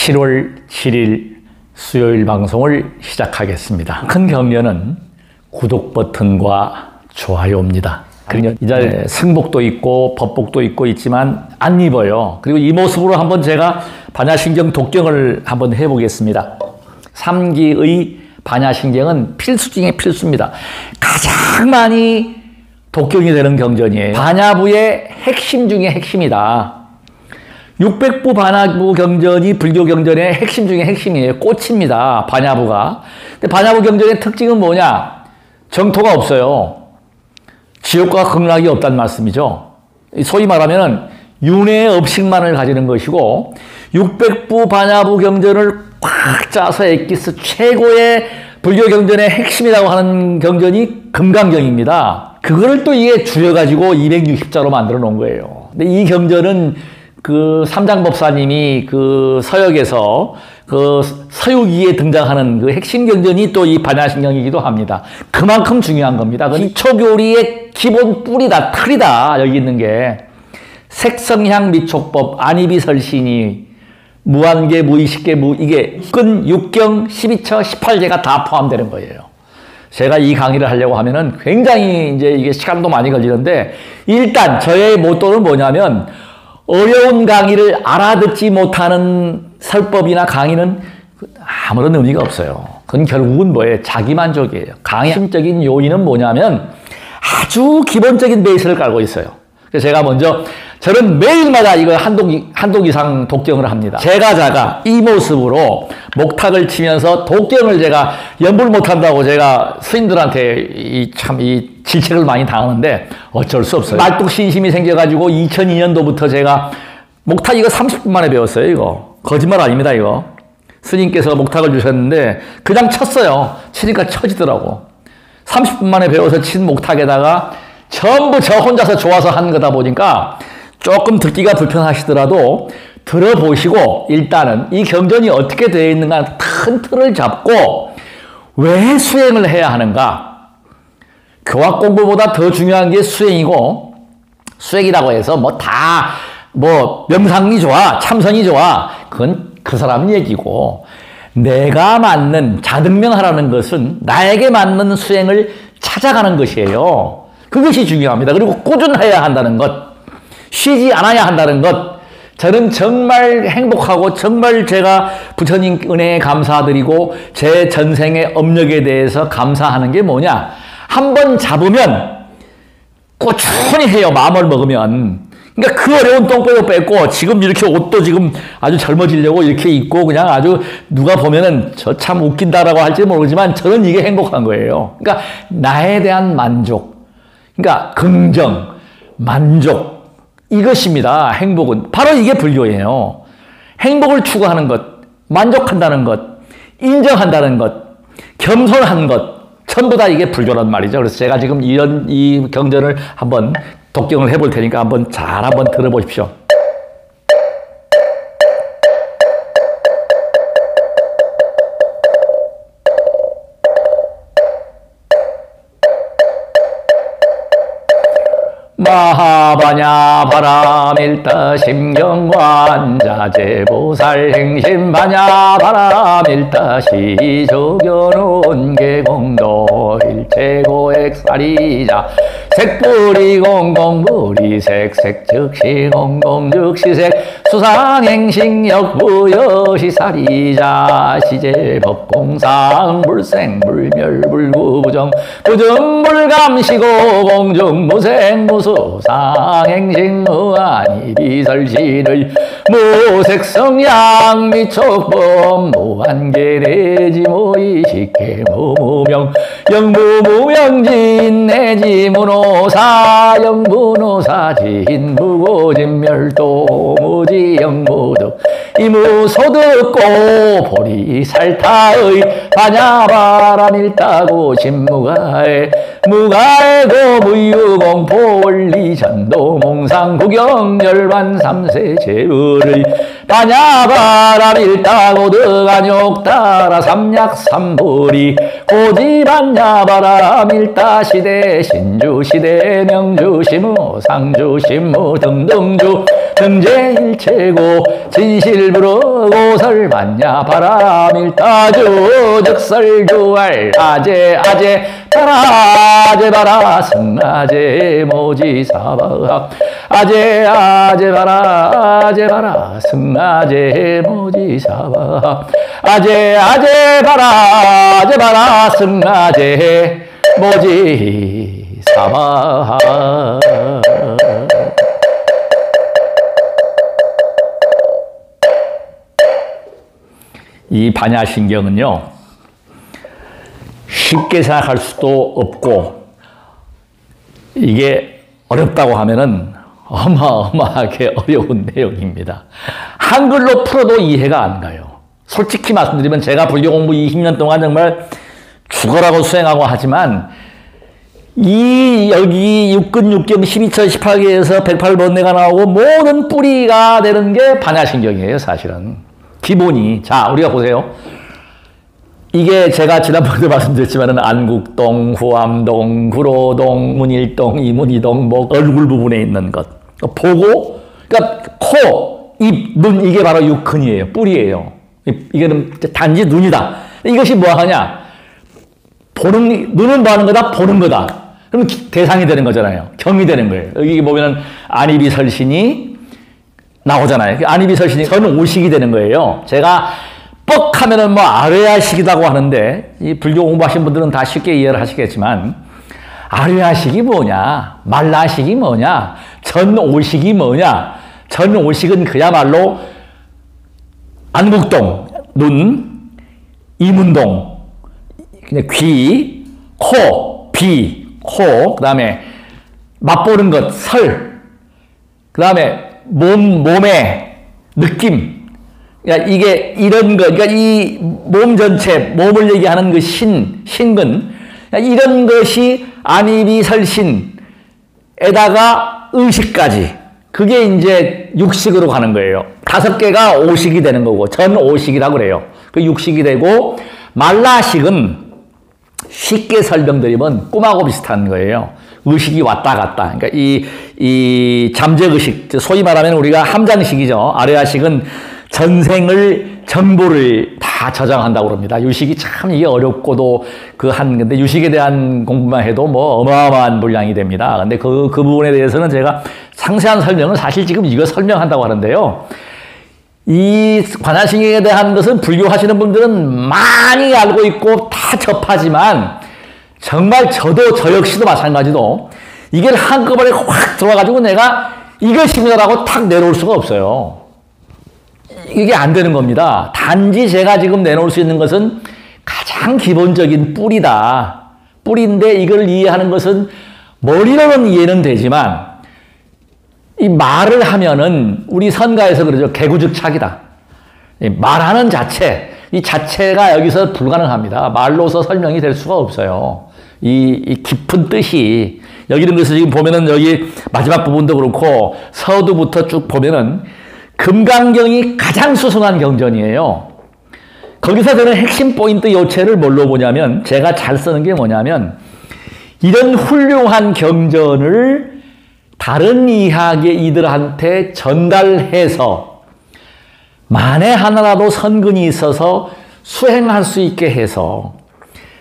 7월 7일 수요일 방송을 시작하겠습니다. 큰 격려는 구독 버튼과 좋아요입니다. 그러니까 이 자리에 승복도 있고 법복도 있고 있지만 안 입어요. 그리고 이 모습으로 한번 제가 반야신경 독경을 한번 해보겠습니다. 3기의 반야신경은 필수 중에 필수입니다. 가장 많이 독경이 되는 경전이에요. 반야부의 핵심 중에 핵심이다. 600부 반야부 경전이 불교 경전의 핵심 중에 핵심이에요. 꽃입니다. 반야부가. 근데 반야부 경전의 특징은 뭐냐? 정토가 없어요. 지옥과 극락이 없단 말씀이죠. 소위 말하면 윤회의 업식만을 가지는 것이고 600부 반야부 경전을 꽉 짜서 엑기스 최고의 불교 경전의 핵심이라고 하는 경전이 금강경입니다. 그거를 또 이게 줄여가지고 260자로 만들어 놓은 거예요. 근데 이 경전은 그 삼장 법사님이 그 서역에서 그 서유기에 등장하는 그 핵심 경전이 또 이 반야신경이기도 합니다. 그만큼 중요한 겁니다. 기초교리의 기본 뿌리다, 틀이다, 여기 있는 게. 색성향 미촉법, 안이비설신이, 무한계, 무의식계, 무, 이게 끈, 육경, 12처, 18제가 다 포함되는 거예요. 제가 이 강의를 하려고 하면은 굉장히 이제 이게 시간도 많이 걸리는데, 일단 저의 모토는 뭐냐면, 어려운 강의를 알아듣지 못하는 설법이나 강의는 아무런 의미가 없어요. 그건 결국은 뭐예요? 자기만족이에요. 강의 핵심적인 요인은 뭐냐면 아주 기본적인 베이스를 깔고 있어요. 그래서 제가 먼저 저는 매일마다 이거 한독, 한독 이상 독경을 합니다. 제가 자가 이 모습으로 목탁을 치면서 독경을 제가 연불 못한다고 제가 스님들한테 이참이 질책을 많이 당하는데 어쩔 수 없어요. 말뚝 신심이 생겨가지고 2002년도부터 제가 목탁 이거 30분 만에 배웠어요, 이거. 거짓말 아닙니다, 이거. 스님께서 목탁을 주셨는데 그냥 쳤어요. 치니까 쳐지더라고. 30분 만에 배워서 친 목탁에다가 전부 저 혼자서 좋아서 한 거다 보니까 조금 듣기가 불편하시더라도 들어보시고 일단은 이 경전이 어떻게 되어 있는가 큰 틀을 잡고 왜 수행을 해야 하는가? 교학 공부보다 더 중요한 게 수행이고 수행이라고 해서 뭐 다뭐 명상이 좋아 참선이 좋아 그건 그 사람 얘기고 내가 맞는 자등명하라는 것은 나에게 맞는 수행을 찾아가는 것이에요. 그것이 중요합니다. 그리고 꾸준해야 한다는 것, 쉬지 않아야 한다는 것. 저는 정말 행복하고 정말 제가 부처님 은혜에 감사드리고 제 전생의 업력에 대해서 감사하는 게 뭐냐? 한 번 잡으면 꾸준히 해요. 마음을 먹으면. 그러니까 그 어려운 똥꼬도 뺐고 지금 이렇게 옷도 지금 아주 젊어지려고 이렇게 입고 그냥 아주 누가 보면은 저 참 웃긴다라고 할지 모르지만 저는 이게 행복한 거예요. 그러니까 나에 대한 만족. 그러니까 긍정, 만족. 이것입니다. 행복은. 바로 이게 불교예요. 행복을 추구하는 것, 만족한다는 것, 인정한다는 것, 겸손한 것. 전부 다 이게 불교란 말이죠. 그래서 제가 지금 이런 이 경전을 한번 독경을 해볼 테니까 한번 잘 한번 들어보십시오. 마하바냐 바라밀다 심경관 자제보살 행심바냐 바라밀다 시조견온 개공도 일체고액사리자. 색불이 공공불이 색 색 즉시 공공 즉시색 수상행식역 부여시사리자 시제법공상 불생불멸 불구부정 부정불감시고 공중무생무수 상행식무아니 비설신의 무색성양 미촉법 무한계대지 모이식계 무무명 영무무명진 내지 문호사 영문호사 진무고진멸도 무지 영무득 이무소득고 보리 살타의 반야바람일다고 진무가에 무가에 고 무유공포 원리전도 몽상구경 열반 삼세 제을의 반야바람일다고 득안욕따라 삼약삼불이 고지반야바람일다 시대 신주시대 명주시무 상주시무 등등주 등재일체고 진실 부르 고 설맞냐 바람일 타주 적설주알 아재 아재 바라제 바라 승아재 모지사바 아재 아재 바라 아재 바라 승아재 모지사바 아재 아재 바라 아재 바라 승아재 모지사바 이 반야신경은요, 쉽게 생각할 수도 없고, 이게 어렵다고 하면은 어마어마하게 어려운 내용입니다. 한글로 풀어도 이해가 안 가요. 솔직히 말씀드리면 제가 불교 공부 20년 동안 정말 죽어라고 수행하고 하지만 이 여기 육근 육경 12처 18개에서 108번뇌가 나오고 모든 뿌리가 되는 게 반야신경이에요, 사실은. 기본이. 자, 우리가 보세요. 이게 제가 지난번에 말씀드렸지만 안국동, 후암동, 구로동, 문일동, 이문이동, 뭐 얼굴 부분에 있는 것. 보고, 그러니까 코, 입, 눈 이게 바로 육근이에요. 뿌리예요. 이게는 단지 눈이다. 이것이 뭐 하냐? 보는 눈은 뭐 하는 거다? 보는 거다. 그럼 대상이 되는 거잖아요. 경이 되는 거예요. 여기 보면은 안입이 설신이 나오잖아요. 그 안입이 설신이 전 오식이 되는 거예요. 제가 뻑 하면은 뭐 아뢰야식이라고 하는데 이 불교 공부하신 분들은 다 쉽게 이해를 하시겠지만 아뢰야식이 뭐냐? 말라식이 뭐냐? 전오식이 뭐냐? 전오식은 그야말로 안국동, 눈, 이문동, 귀, 코, 비, 코, 그 다음에 맛보는 것, 설, 그 다음에 몸, 몸의 느낌. 그러니까 이게 이런 것, 그러니까 이 몸 전체, 몸을 얘기하는 그 신, 신근, 그러니까 이런 것이 안입이 설신에다가 의식까지. 그게 이제 육식으로 가는 거예요. 다섯 개가 오식이 되는 거고, 전 오식이라고 그래요. 그 육식이 되고, 말라식은 쉽게 설명드리면 꿈하고 비슷한 거예요. 의식이 왔다 갔다. 그러니까 이, 이 잠재의식, 소위 말하면 우리가 함장식이죠. 아래아식은 전생을 정보를 다 저장한다고 그럽니다. 유식이 참 이게 어렵고도 그 한, 근데 유식에 대한 공부만 해도 뭐 어마어마한 분량이 됩니다. 근데 그, 그 부분에 대해서는 제가 상세한 설명은 사실 지금 이거 설명한다고 하는데요. 이 관하신경에 대한 것은 불교 하시는 분들은 많이 알고 있고 다 접하지만 정말 저도 저 역시도 마찬가지도 이게 한꺼번에 확 들어와가지고 내가 이것입니다라고 탁 내놓을 수가 없어요. 이게 안 되는 겁니다. 단지 제가 지금 내놓을 수 있는 것은 가장 기본적인 뿌리다. 뿌리인데 이걸 이해하는 것은 머리로는 이해는 되지만 이 말을 하면은 우리 선가에서 그러죠. 개구즉착이다. 말하는 자체, 이 자체가 여기서 불가능합니다. 말로서 설명이 될 수가 없어요. 이, 이 깊은 뜻이 여기는 그래서 지금 보면은 여기 마지막 부분도 그렇고 서두부터 쭉 보면은 금강경이 가장 수승한 경전이에요. 거기서 저는 핵심 포인트 요체를 뭘로 보냐면 제가 잘 쓰는 게 뭐냐면 이런 훌륭한 경전을 다른 이학의 이들한테 전달해서 만에 하나라도 선근이 있어서 수행할 수 있게 해서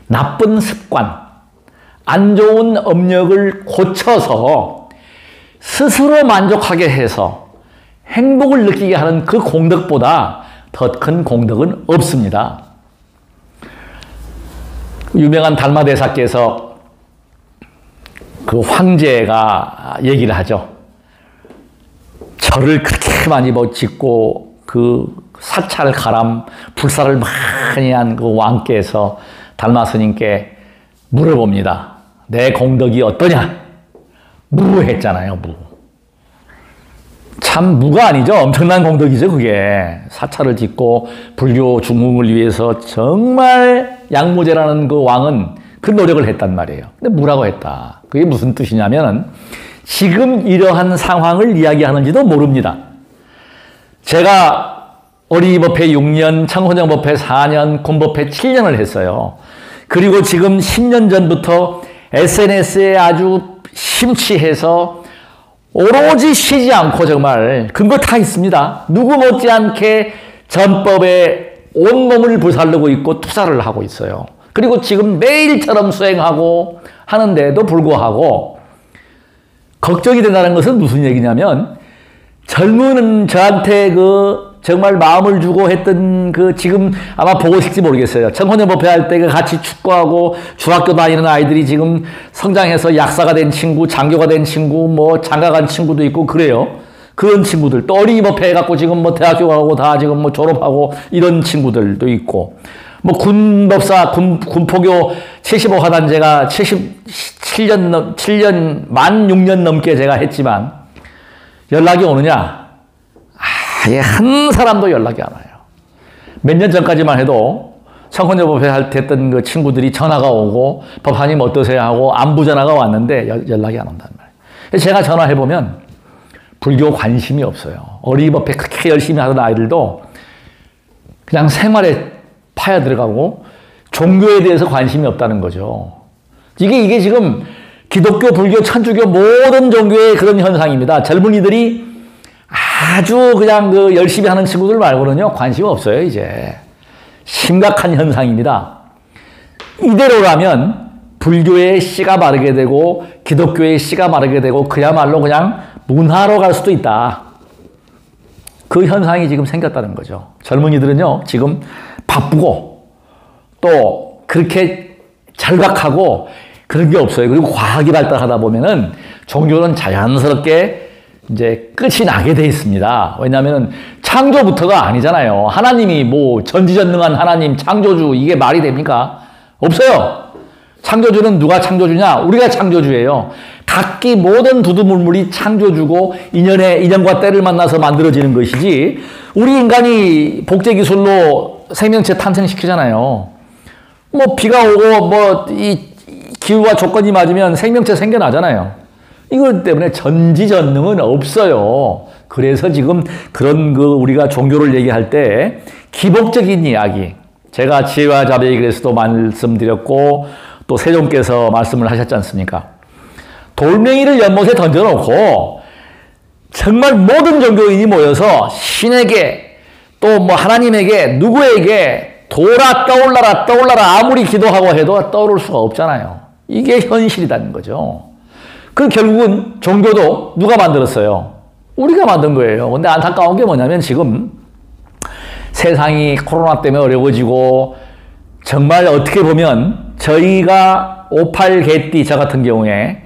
나쁜 습관, 안 좋은 업력을 고쳐서 스스로 만족하게 해서 행복을 느끼게 하는 그 공덕보다 더 큰 공덕은 없습니다. 유명한 달마 대사께서 그 황제가 얘기를 하죠. 절을 그렇게 많이 뭐 짓고 그 사찰 가람 불사를 많이 한 그 왕께서 달마 스님께 물어봅니다. 내 공덕이 어떠냐? 무했잖아요, 무. 참 무가 아니죠. 엄청난 공덕이죠, 그게. 사찰을 짓고 불교 중흥을 위해서 정말 양무제라는 그 왕은 그 노력을 했단 말이에요. 근데 무라고 했다. 그게 무슨 뜻이냐면은 지금 이러한 상황을 이야기하는지도 모릅니다. 제가 어린이법회 6년, 청소년법회 4년, 곤법회 7년을 했어요. 그리고 지금 10년 전부터 SNS에 아주 심취해서 오로지 쉬지 않고 정말 근거 다 있습니다. 누구 못지않게 전법에 온몸을 부살르고 있고 투사를 하고 있어요. 그리고 지금 매일처럼 수행하고 하는데도 불구하고 걱정이 된다는 것은 무슨 얘기냐면 젊은 저한테 그 정말 마음을 주고 했던 그 지금 아마 보고 싶지 모르겠어요. 청소년 법회 할때 그 같이 축구하고 중학교 다니는 아이들이 지금 성장해서 약사가 된 친구, 장교가 된 친구, 뭐 장가 간 친구도 있고 그래요. 그런 친구들 또 어린이 법회 해갖고 지금 뭐 대학교 가고 다 지금 뭐 졸업하고 이런 친구들도 있고 뭐 군법사 군, 군포교 75화단제가 77년 넘, 7년 만 6년 넘게 제가 했지만 연락이 오느냐? 아예 한 사람도 연락이 안 와요. 몇 년 전까지만 해도 청혼여 법회 할 때 했던 그 친구들이 전화가 오고 법사님 어떠세요 하고 안부 전화가 왔는데 연락이 안 온단 말이에요. 제가 전화해 보면 불교 관심이 없어요. 어린이법회 그렇게 열심히 하던 아이들도 그냥 생활에 파야 들어가고 종교에 대해서 관심이 없다는 거죠. 이게, 이게 지금 기독교, 불교, 천주교 모든 종교의 그런 현상입니다. 젊은이들이 아주 그냥 그 열심히 하는 친구들 말고는요, 관심 없어요, 이제. 심각한 현상입니다. 이대로라면 불교의 씨가 마르게 되고 기독교의 씨가 마르게 되고 그야말로 그냥 문화로 갈 수도 있다. 그 현상이 지금 생겼다는 거죠. 젊은이들은요, 지금 바쁘고 또 그렇게 절박하고 그런 게 없어요. 그리고 과학이 발달하다 보면은 종교는 자연스럽게 이제 끝이 나게 돼 있습니다. 왜냐하면 창조부터가 아니잖아요. 하나님이 뭐 전지전능한 하나님 창조주 이게 말이 됩니까? 없어요. 창조주는 누가 창조주냐? 우리가 창조주예요. 각기 모든 두두물물이 창조주고 인연의 인연과 때를 만나서 만들어지는 것이지 우리 인간이 복제 기술로 생명체 탄생시키잖아요. 뭐 비가 오고 뭐 이 기후와 조건이 맞으면 생명체 생겨나잖아요. 이것 때문에 전지전능은 없어요. 그래서 지금 그런 그 우리가 종교를 얘기할 때 기복적인 이야기 제가 지혜와 자비에 그래서도 말씀드렸고 또 세종께서 말씀을 하셨지 않습니까? 돌멩이를 연못에 던져놓고 정말 모든 종교인이 모여서 신에게 또 뭐 하나님에게 누구에게 돌아 떠올라라 떠올라라 아무리 기도하고 해도 떠오를 수가 없잖아요. 이게 현실이라는 거죠. 그 결국은 종교도 누가 만들었어요? 우리가 만든 거예요. 근데 안타까운 게 뭐냐면 지금 세상이 코로나 때문에 어려워지고 정말 어떻게 보면 저희가 58 개띠 저 같은 경우에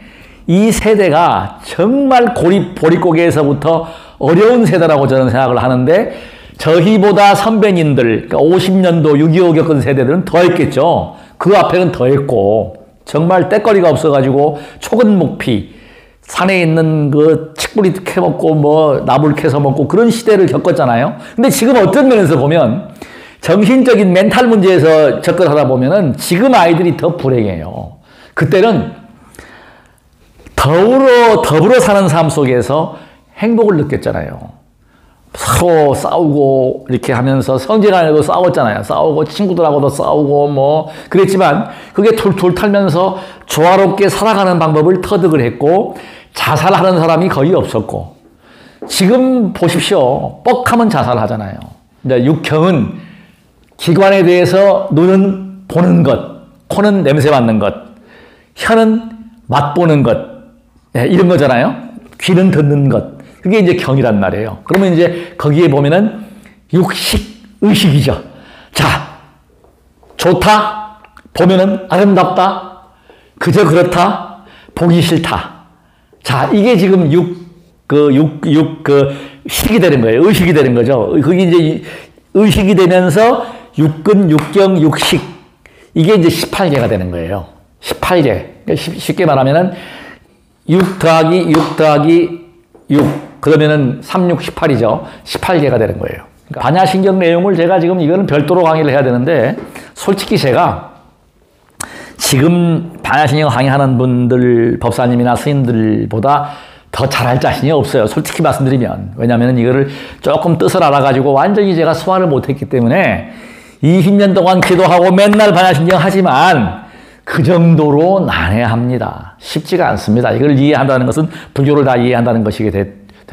이 세대가 정말 고립, 보릿고개에서부터 어려운 세대라고 저는 생각을 하는데 저희보다 선배님들, 그러니까 50년도 6.25 겪은 세대들은 더 했겠죠. 그 앞에는 더 했고, 정말 때거리가 없어가지고 초근 목피, 산에 있는 그 칡뿌리 캐먹고 뭐 나물 캐서 먹고 그런 시대를 겪었잖아요. 근데 지금 어떤 면에서 보면 정신적인 멘탈 문제에서 접근하다 보면은 지금 아이들이 더 불행해요. 그때는 더불어, 더불어 사는 삶 속에서 행복을 느꼈잖아요. 서로 싸우고 이렇게 하면서 성질 안에도 싸웠잖아요. 싸우고 친구들하고도 싸우고 뭐 그랬지만 그게 툴툴 탈면서 조화롭게 살아가는 방법을 터득을 했고 자살하는 사람이 거의 없었고 지금 보십시오. 뻑하면 자살하잖아요. 이제 육형은 기관에 대해서 눈은 보는 것, 코는 냄새 맡는 것, 혀는 맛보는 것, 네, 이런 거잖아요. 귀는 듣는 것. 그게 이제 경이란 말이에요. 그러면 이제 거기에 보면은 육식, 의식이죠. 자, 좋다. 보면은 아름답다. 그저 그렇다. 보기 싫다. 자, 이게 지금 육, 그, 육, 육, 그, 식이 되는 거예요. 의식이 되는 거죠. 그게 이제 의식이 되면서 육근, 육경, 육식. 이게 이제 18개가 되는 거예요. 18개. 그러니까 쉽게 말하면은 6 더하기 6 더하기 6 그러면은 3, 6, 18이죠. 18개가 되는 거예요. 그러니까 반야신경 내용을 제가 지금 이거는 별도로 강의를 해야 되는데 솔직히 제가 지금 반야신경 강의하는 분들 법사님이나 스님들보다 더 잘할 자신이 없어요. 솔직히 말씀드리면. 왜냐하면 이거를 조금 뜻을 알아가지고 완전히 제가 소화를 못했기 때문에 20년 동안 기도하고 맨날 반야신경 하지만 그 정도로 난해합니다. 쉽지가 않습니다. 이걸 이해한다는 것은 불교를 다 이해한다는 것이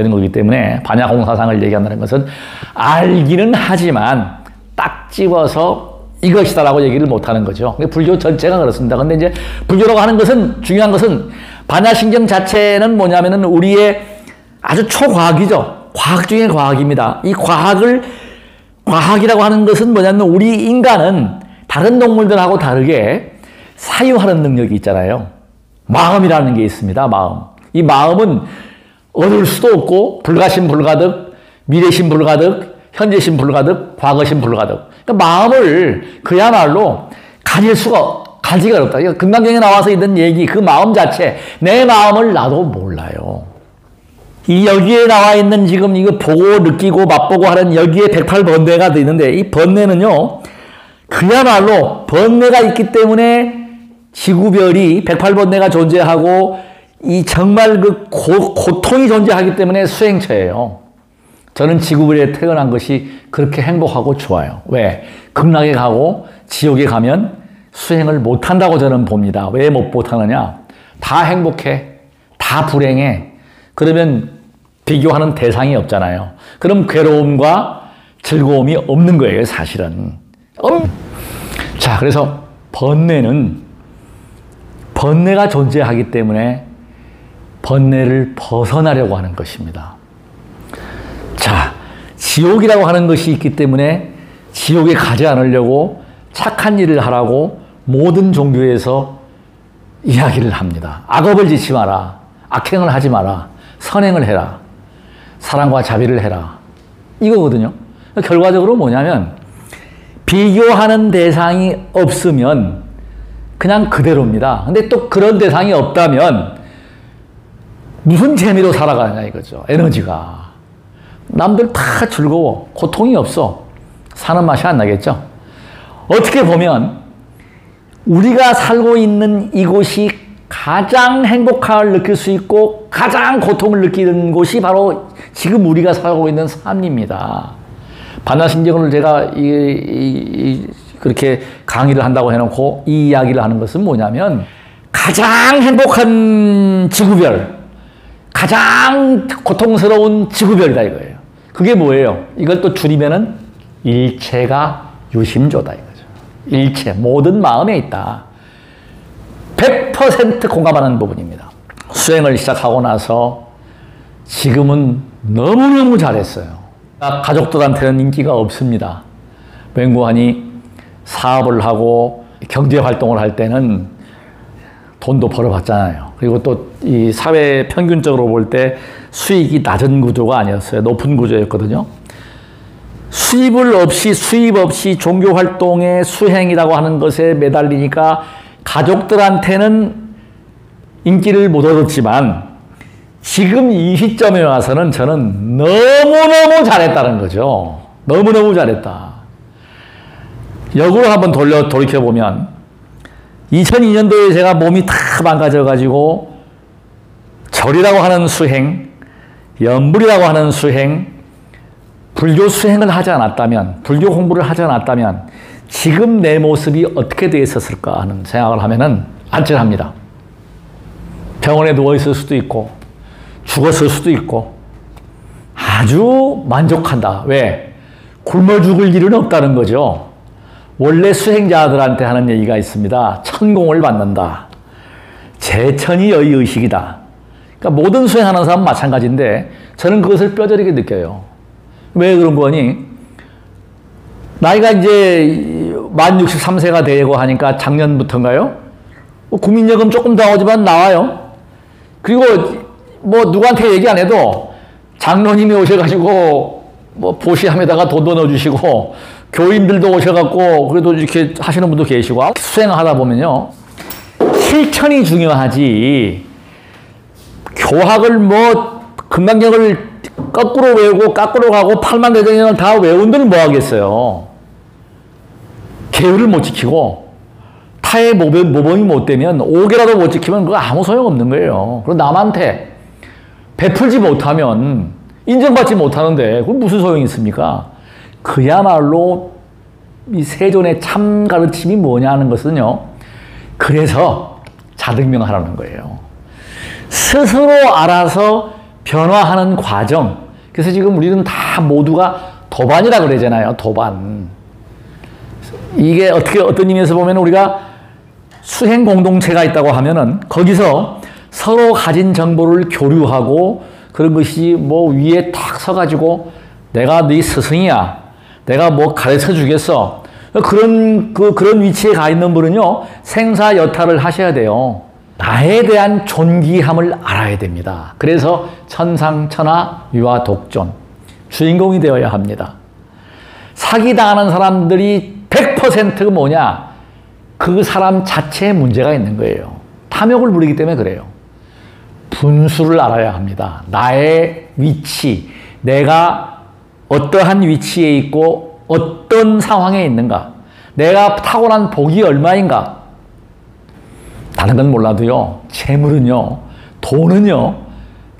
되, 는 거기 때문에 반야공사상을 얘기한다는 것은 알기는 하지만 딱 집어서 이것이다라고 얘기를 못하는 거죠. 불교 전체가 그렇습니다. 근데 이제 불교라고 하는 것은 중요한 것은 반야신경 자체는 뭐냐면은 우리의 아주 초과학이죠. 과학 중의 과학입니다. 이 과학을 과학이라고 하는 것은 뭐냐면 우리 인간은 다른 동물들하고 다르게 사유하는 능력이 있잖아요. 마음이라는 게 있습니다. 마음. 이 마음은 얻을 수도 없고 불가심 불가득, 미래심 불가득, 현재심 불가득, 과거심 불가득. 그러니까 마음을 그야말로 가질 수가 가지가 어렵다. 금강경에 나와서 있는 얘기 그 마음 자체 내 마음을 나도 몰라요. 이 여기에 나와 있는 지금 이거 보고 느끼고 맛보고 하는 여기에 108번뇌가 있는데 이 번뇌는요. 그야말로 번뇌가 있기 때문에 지구별이 108번뇌가 존재하고 이 정말 그 고, 고통이 존재하기 때문에 수행처예요. 저는 지구별에 태어난 것이 그렇게 행복하고 좋아요. 왜? 극락에 가고 지옥에 가면 수행을 못한다고 저는 봅니다. 왜 못 못하느냐? 다 행복해. 다 불행해. 그러면 비교하는 대상이 없잖아요. 그럼 괴로움과 즐거움이 없는 거예요, 사실은. 음. 자, 그래서 번뇌는 번뇌가 존재하기 때문에 번뇌를 벗어나려고 하는 것입니다. 자, 지옥이라고 하는 것이 있기 때문에 지옥에 가지 않으려고 착한 일을 하라고 모든 종교에서 이야기를 합니다. 악업을 짓지 마라. 악행을 하지 마라. 선행을 해라. 사랑과 자비를 해라. 이거거든요. 결과적으로 뭐냐면 비교하는 대상이 없으면 그냥 그대로입니다. 근데 또 그런 대상이 없다면 무슨 재미로 살아가냐 이거죠. 에너지가. 남들 다 즐거워. 고통이 없어. 사는 맛이 안 나겠죠. 어떻게 보면 우리가 살고 있는 이곳이 가장 행복함을 느낄 수 있고 가장 고통을 느끼는 곳이 바로 지금 우리가 살고 있는 삶입니다. 반야신경을 제가 이, 이, 이, 그렇게 강의를 한다고 해놓고 이 이야기를 하는 것은 뭐냐면 가장 행복한 지구별, 가장 고통스러운 지구별이다 이거예요. 그게 뭐예요? 이걸 또 줄이면은 일체가 유심조다 이거죠. 일체, 모든 마음에 있다. 100% 공감하는 부분입니다. 수행을 시작하고 나서 지금은 너무너무 잘했어요. 가족들한테는 인기가 없습니다. 맹구하니 사업을 하고 경제 활동을 할 때는 돈도 벌어봤잖아요. 그리고 또 이 사회 평균적으로 볼 때 수익이 낮은 구조가 아니었어요. 높은 구조였거든요. 수입을 없이 수입 없이 종교 활동의 수행이라고 하는 것에 매달리니까 가족들한테는 인기를 못 얻었지만 지금 이 시점에 와서는 저는 너무너무 잘했다는 거죠. 너무너무 잘했다. 역으로 한번 돌려, 돌이켜 보면 2002년도에 제가 몸이 다 망가져가지고 절이라고 하는 수행, 연불이라고 하는 수행, 불교 수행을 하지 않았다면, 불교 공부를 하지 않았다면 지금 내 모습이 어떻게 되어 있었을까 하는 생각을 하면은 안찔합니다. 병원에 누워 있을 수도 있고, 죽었을 수도 있고, 아주 만족한다. 왜? 굶어 죽을 일은 없다는 거죠. 원래 수행자들한테 하는 얘기가 있습니다. 천공을 받는다. 제천이 여의 의식이다. 그러니까 모든 수행하는 사람 마찬가지인데 저는 그것을 뼈저리게 느껴요. 왜 그런 거니? 나이가 이제 만 63세가 되고 하니까 작년부터인가요? 뭐 국민연금 조금 더 오지만 나와요. 그리고 뭐 누구한테 얘기 안 해도 장로님이 오셔가지고 뭐 보시함에다가 돈도 넣어주시고 교인들도 오셔갖고 그래도 이렇게 하시는 분도 계시고 수행하다 보면요 실천이 중요하지 교학을 뭐 금강경을 거꾸로 외우고 거꾸로 가고 팔만 대장경을 다 외운들 뭐 하겠어요. 계율을 못 지키고 타의 모범이 못 되면 5개라도 못 지키면 그거 아무 소용 없는 거예요. 그리고 남한테 베풀지 못하면 인정받지 못하는데 그건 무슨 소용이 있습니까? 그야말로 이 세존의 참 가르침이 뭐냐 하는 것은요. 그래서 자등명하라는 거예요. 스스로 알아서 변화하는 과정. 그래서 지금 우리는 다 모두가 도반이라 그러잖아요. 도반. 이게 어떻게 어떤 의미에서 보면 우리가 수행 공동체가 있다고 하면은 거기서 서로 가진 정보를 교류하고 그런 것이 뭐 위에 탁 서가지고 내가 네 스승이야. 내가 뭐 가르쳐 주겠어. 그런, 그, 그런 위치에 가 있는 분은요, 생사 여타를 하셔야 돼요. 나에 대한 존귀함을 알아야 됩니다. 그래서 천상천하 유아 독존. 주인공이 되어야 합니다. 사기당하는 사람들이 100% 뭐냐? 그 사람 자체에 문제가 있는 거예요. 탐욕을 부리기 때문에 그래요. 분수를 알아야 합니다. 나의 위치, 내가 어떠한 위치에 있고 어떤 상황에 있는가, 내가 타고난 복이 얼마인가. 다른 건 몰라도요, 재물은요, 돈은요,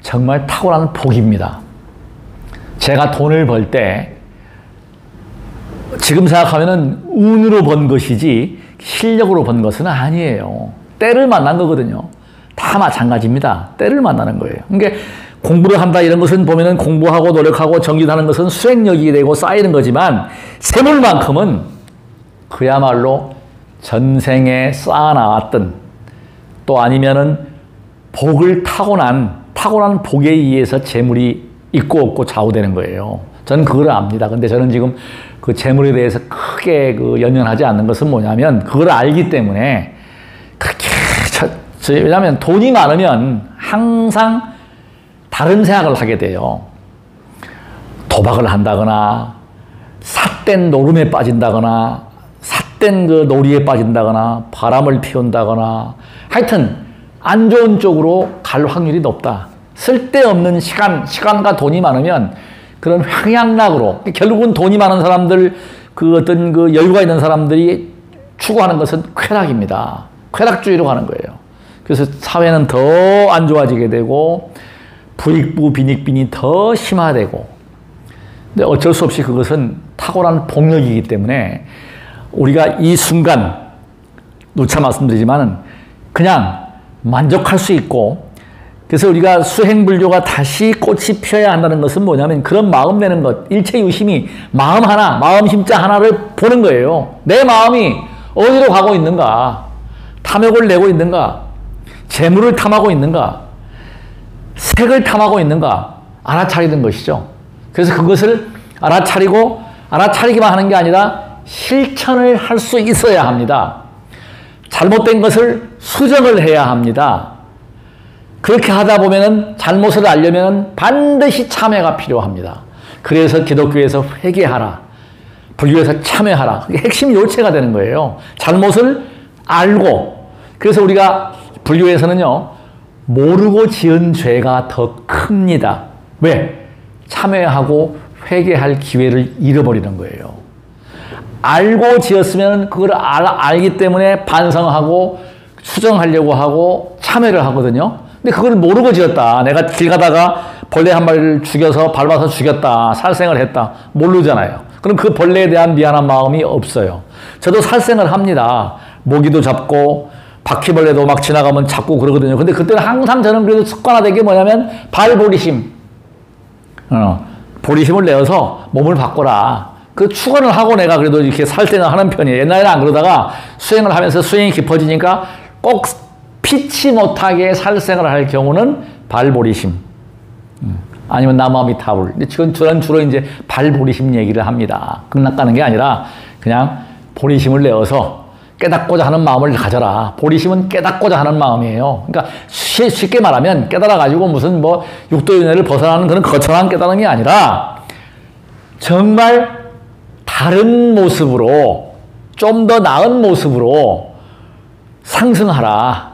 정말 타고난 복입니다. 제가 돈을 벌 때, 지금 생각하면 운으로 번 것이지 실력으로 번 것은 아니에요. 때를 만난 거거든요. 다 마찬가지입니다. 때를 만나는 거예요. 그러니까 공부를 한다 이런 것은 보면은 공부하고 노력하고 정진하는 것은 수행력이 되고 쌓이는 거지만 세물만큼은 그야말로 전생에 쌓아나왔던 또 아니면은 복을 타고난 타고난 복에 의해서 재물이 있고 없고 좌우되는 거예요. 저는 그걸 압니다. 근데 저는 지금 그 재물에 대해서 크게 그 연연하지 않는 것은 뭐냐면 그걸 알기 때문에 그렇게 왜냐하면 돈이 많으면 항상 다른 생각을 하게 돼요. 도박을 한다거나 삿된 노름에 빠진다거나 삿된 그 놀이에 빠진다거나 바람을 피운다거나 하여튼 안 좋은 쪽으로 갈 확률이 높다. 쓸데없는 시간, 시간과 돈이 많으면 그런 황양락으로 결국은 돈이 많은 사람들 그 어떤 그 여유가 있는 사람들이 추구하는 것은 쾌락입니다. 쾌락주의로 가는 거예요. 그래서 사회는 더 안 좋아지게 되고 부익부 빈익빈이 더 심화되고 근데 어쩔 수 없이 그것은 탁월한 폭력이기 때문에 우리가 이 순간 누차 말씀드리지만은 그냥 만족할 수 있고 그래서 우리가 수행불교가 다시 꽃이 피어야 한다는 것은 뭐냐면 그런 마음 내는 것, 일체 유심이 마음 하나, 마음 심자 하나를 보는 거예요. 내 마음이 어디로 가고 있는가? 탐욕을 내고 있는가? 재물을 탐하고 있는가? 색을 탐하고 있는가? 알아차리는 것이죠. 그래서 그것을 알아차리고 알아차리기만 하는 게 아니라 실천을 할 수 있어야 합니다. 잘못된 것을 수정을 해야 합니다. 그렇게 하다 보면은 잘못을 알려면 반드시 참회가 필요합니다. 그래서 기독교에서 회개하라. 불교에서 참회하라. 그게 핵심 요체가 되는 거예요. 잘못을 알고. 그래서 우리가 불교에서는요, 모르고 지은 죄가 더 큽니다. 왜? 참회하고 회개할 기회를 잃어버리는 거예요. 알고 지었으면 그걸 알, 알기 때문에 반성하고 수정하려고 하고 참회를 하거든요. 근데 그걸 모르고 지었다. 내가 길 가다가 벌레 한 마리를 죽여서 밟아서 죽였다. 살생을 했다. 모르잖아요. 그럼 그 벌레에 대한 미안한 마음이 없어요. 저도 살생을 합니다. 모기도 잡고 바퀴벌레도 막 지나가면 잡고 그러거든요. 근데 그때는 항상 저는 그래도 습관화된 게 뭐냐면 발보리심. 어, 보리심을 내어서 몸을 바꿔라. 그 축원을 하고 내가 그래도 이렇게 살생을 하는 편이에요. 옛날에는 안 그러다가 수행을 하면서 수행이 깊어지니까 꼭 피치 못하게 살생을 할 경우는 발보리심. 음, 아니면 나무아미타불. 근데 지금 저는 주로 이제 발보리심 얘기를 합니다. 극락가는 게 아니라 그냥 보리심을 내어서 깨닫고자 하는 마음을 가져라. 보리심은 깨닫고자 하는 마음이에요. 그러니까 쉽게 말하면 깨달아가지고 무슨 뭐 육도윤회를 벗어나는 그런 거창한 깨달음이 아니라 정말 다른 모습으로 좀 더 나은 모습으로 상승하라.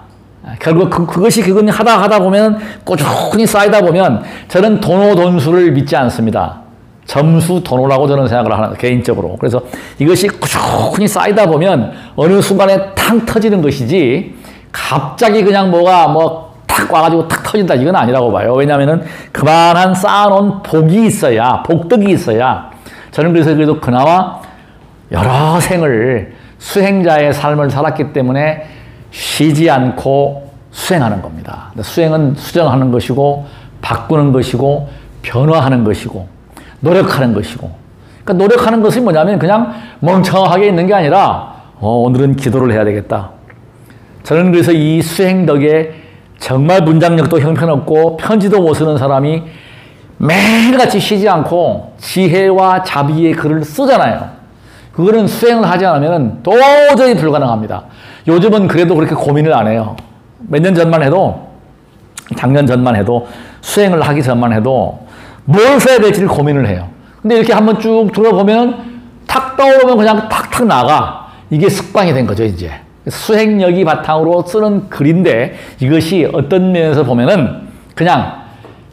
결국 그, 그것이 그건 하다 하다 보면 꾸준히 쌓이다 보면 저는 도노돈수를 믿지 않습니다. 점수 도노라고 저는 생각을 하는 개인적으로. 그래서 이것이 꾸준히 쌓이다 보면 어느 순간에 탕 터지는 것이지 갑자기 그냥 뭐가 뭐 탁 와가지고 탁 터진다 이건 아니라고 봐요. 왜냐하면은 그만한 쌓아놓은 복이 있어야 복덕이 있어야 저는 그래서 그래도 그나마 여러 생을 수행자의 삶을 살았기 때문에 쉬지 않고 수행하는 겁니다. 수행은 수정하는 것이고 바꾸는 것이고 변화하는 것이고 노력하는 것이고 그러니까 노력하는 것이 뭐냐면 그냥 멍청하게 있는 게 아니라 어, 오늘은 기도를 해야 되겠다. 저는 그래서 이 수행 덕에 정말 문장력도 형편없고 편지도 못 쓰는 사람이 매일같이 쉬지 않고 지혜와 자비의 글을 쓰잖아요. 그거는 수행을 하지 않으면 도저히 불가능합니다. 요즘은 그래도 그렇게 고민을 안 해요. 몇 년 전만 해도, 작년 전만 해도, 수행을 하기 전만 해도 뭘 써야 될지를 고민을 해요. 근데 이렇게 한번 쭉 들어보면 탁 떠오르면 그냥 탁탁 나가. 이게 습관이 된 거죠, 이제. 수행력이 바탕으로 쓰는 글인데 이것이 어떤 면에서 보면은 그냥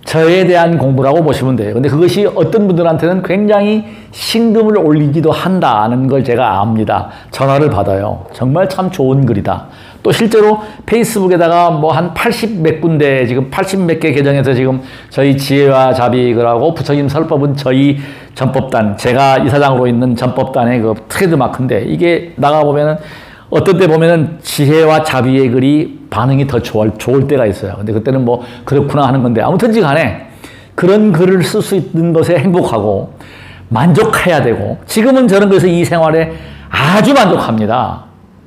저에 대한 공부라고 보시면 돼요. 근데 그것이 어떤 분들한테는 굉장히 신금을 올리기도 한다는 걸 제가 압니다. 전화를 받아요. 정말 참 좋은 글이다. 또 실제로 페이스북에다가 뭐 한 80 몇 군데 지금 80 몇 개 계정에서 지금 저희 지혜와 자비글하고 부처님 설법은 저희 전법단 제가 이사장으로 있는 전법단의 그 트레드마크인데 이게 나가보면은 어떤 때 보면은 지혜와 자비의 글이 반응이 더 좋을, 좋을 때가 있어요. 근데 그때는 뭐 그렇구나 하는 건데 아무튼지 간에 그런 글을 쓸 수 있는 것에 행복하고 만족해야 되고 지금은 저는 그래서 이 생활에 아주 만족합니다.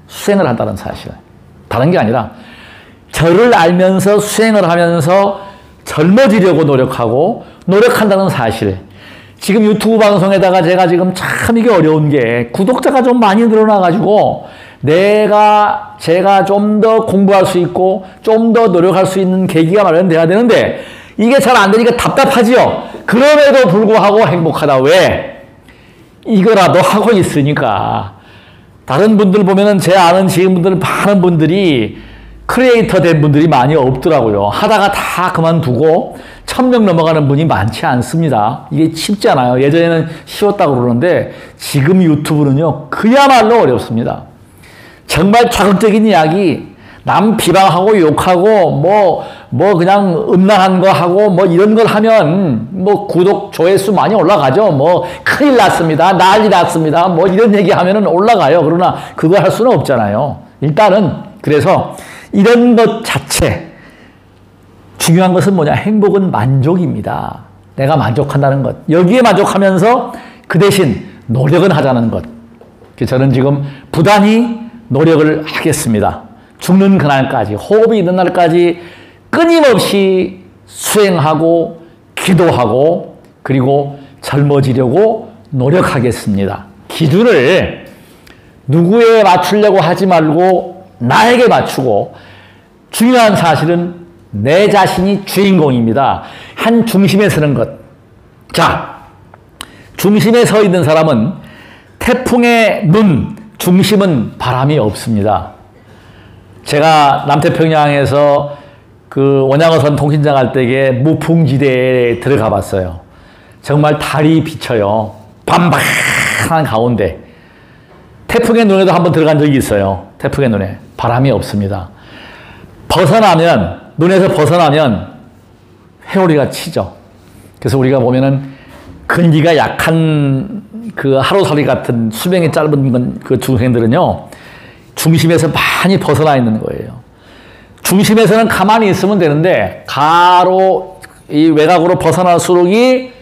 수행을 한다는 사실. 다른 게 아니라 저를 알면서 수행을 하면서 젊어지려고 노력하고 노력한다는 사실. 지금 유튜브 방송에다가 제가 지금 참 이게 어려운 게 구독자가 좀 많이 늘어나가지고 내가 제가 좀 더 공부할 수 있고 좀 더 노력할 수 있는 계기가 마련돼야 되는데 이게 잘 안 되니까 답답하지요. 그럼에도 불구하고 행복하다. 왜? 이거라도 하고 있으니까. 다른 분들 보면은 제 아는 지인분들 많은 분들이 크리에이터 된 분들이 많이 없더라고요. 하다가 다 그만두고 천명 넘어가는 분이 많지 않습니다. 이게 쉽지 않아요. 예전에는 쉬웠다고 그러는데 지금 유튜브는요, 그야말로 어렵습니다. 정말 자극적인 이야기, 남 비방하고 욕하고 뭐, 뭐 그냥 음란한 거 하고 뭐 이런 걸 하면 뭐 구독, 조회수 많이 올라가죠. 뭐 큰일 났습니다. 난리 났습니다. 뭐 이런 얘기 하면은 올라가요. 그러나 그거 할 수는 없잖아요. 일단은 그래서 이런 것 자체 중요한 것은 뭐냐? 행복은 만족입니다. 내가 만족한다는 것. 여기에 만족하면서 그 대신 노력은 하자는 것. 저는 지금 부단히 노력을 하겠습니다. 죽는 그날까지, 호흡이 있는 날까지 끊임없이 수행하고 기도하고 그리고 젊어지려고 노력하겠습니다. 기준을 누구에 맞추려고 하지 말고 나에게 맞추고 중요한 사실은 내 자신이 주인공입니다. 한 중심에 서는 것. 자, 중심에 서 있는 사람은 태풍의 눈, 중심은 바람이 없습니다. 제가 남태평양에서 그 원양어선 통신장 할 때에 무풍지대에 들어가 봤어요. 정말 달이 비쳐요. 밤밤한 가운데. 태풍의 눈에도 한번 들어간 적이 있어요. 태풍의 눈에. 바람이 없습니다. 벗어나면, 눈에서 벗어나면 회오리가 치죠. 그래서 우리가 보면은 근기가 약한 그 하루살이 같은 수명이 짧은 그 중생들은요, 중심에서 많이 벗어나 있는 거예요. 중심에서는 가만히 있으면 되는데, 가로, 이 외곽으로 벗어날수록이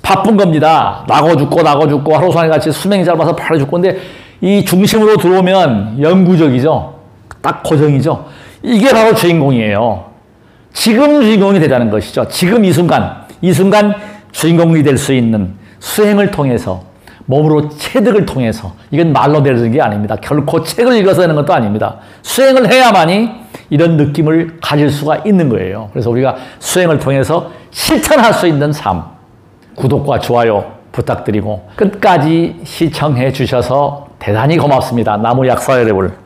바쁜 겁니다. 나고 죽고, 나고 죽고, 하루살이 같이 수명이 짧아서 바로 죽고, 근데 이 중심으로 들어오면 영구적이죠. 딱 고정이죠. 이게 바로 주인공이에요. 지금 주인공이 되자는 것이죠. 지금 이 순간, 이 순간 주인공이 될 수 있는 수행을 통해서 몸으로 체득을 통해서 이건 말로 되는 게 아닙니다. 결코 책을 읽어서 하는 것도 아닙니다. 수행을 해야만이 이런 느낌을 가질 수가 있는 거예요. 그래서 우리가 수행을 통해서 실천할 수 있는 삶, 구독과 좋아요 부탁드리고 끝까지 시청해 주셔서 대단히 고맙습니다. 나무 약사 여러분.